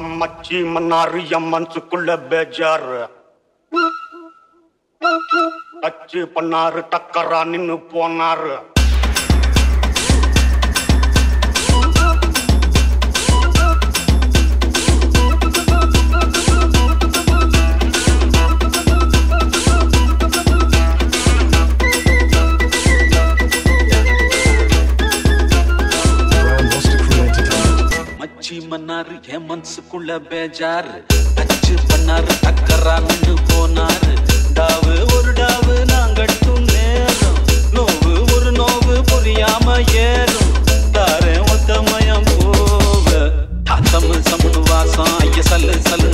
Maci menari yang sukula bejar. Aci penar takaranin ponar. பண்ணாரு என் மனசுக்குள்ள பேஜாரு. அச்சு பண்ணாரு அக்கறான்னு போனாரு. டாவு ஒரு டாவு நாங்கட்டும் நேரம். நோவு ஒரு நோவு புரியாம ஏறும். தாரேன் ஒத்தமயம் போவ தமிழ் சமணு வாசம் ஐய சல்லு சல்லு.